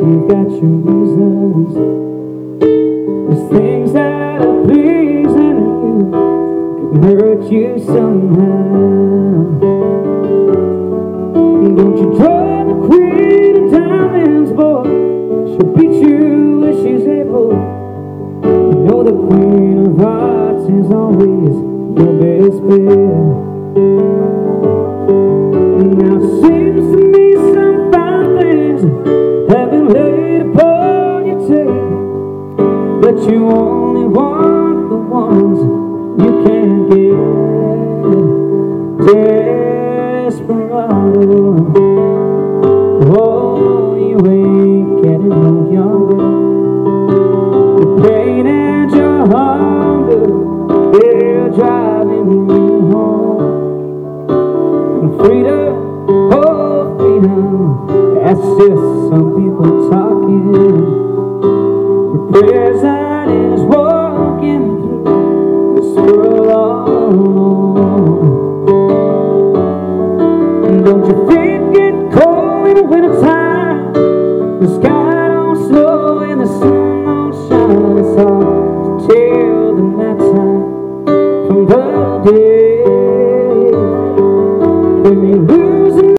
you got your reasons. There's things that are pleasing you can hurt you somehow. And don't you try the queen of diamonds, boy. She'll beat you if she's able. You know the queen of hearts is always your best bet. Have been laid upon your table, but you only want the ones you can't get. Desperado, oh, you ain't getting no younger. The pain and your hunger, they're driving you home. And freedom, oh freedom, that's just some people talking. The prison is walking through this world alone. And don't you feet get cold in the wintertime? The sky don't slow and the sun don't shine. It's hard to tell the night time from the day. When you lose